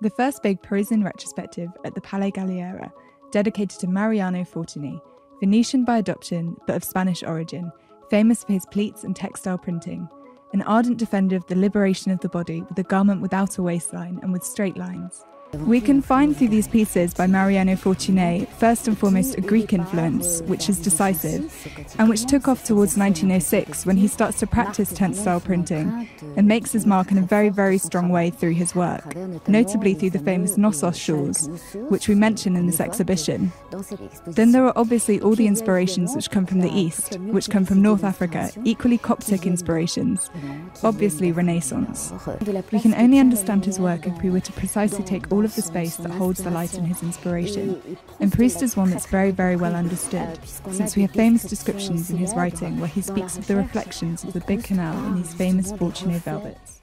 the first big Parisian retrospective at the Palais Galliera, dedicated to Mariano Fortuny, Venetian by adoption but of Spanish origin, famous for his pleats and textile printing, an ardent defender of the liberation of the body with a garment without a waistline and with straight lines. We can find through these pieces by Mariano Fortuny first and foremost a Greek influence, which is decisive, and which took off towards 1906 when he starts to practice tent style printing and makes his mark in a very, very strong way through his work, notably through the famous Knossos shawls, which we mention in this exhibition. Then there are obviously all the inspirations which come from the East, which come from North Africa, equally Coptic inspirations, obviously Renaissance. We can only understand his work if we were to precisely take all of the space that holds the light and his inspiration. And Proust is one that's very, very well understood, since we have famous descriptions in his writing where he speaks of the reflections of the big canal in these famous Fortuny velvets.